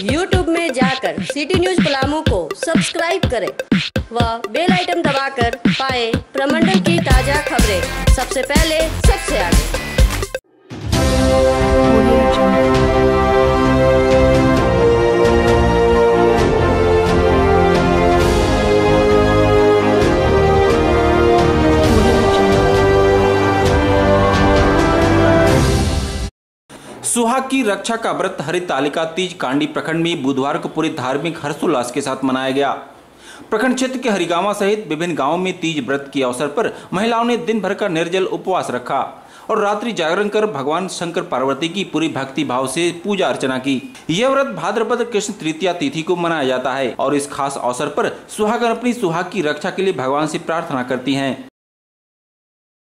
YouTube में जाकर city news Palamu को सब्सक्राइब करें। व बेल आइटम दबाकर पाए प्रमंडल की ताज़ा खबरें। सबसे पहले, सबसे आगे। सुहाग की रक्षा का व्रत हरित तालिका तीज कांडी प्रखंड में बुधवार को पूरे धार्मिक हर्षोल्लास के साथ मनाया गया। प्रखंड क्षेत्र के हरिगामा सहित विभिन्न गाँवों में तीज व्रत के अवसर पर महिलाओं ने दिन भर का निर्जल उपवास रखा और रात्रि जागरण कर भगवान शंकर पार्वती की पूरी भक्ति भाव से पूजा अर्चना की। यह व्रत भाद्रपद कृष्ण तृतीया तिथि को मनाया जाता है और इस खास अवसर पर सुहागन अपनी सुहाग की रक्षा के लिए भगवान से प्रार्थना करती हैं।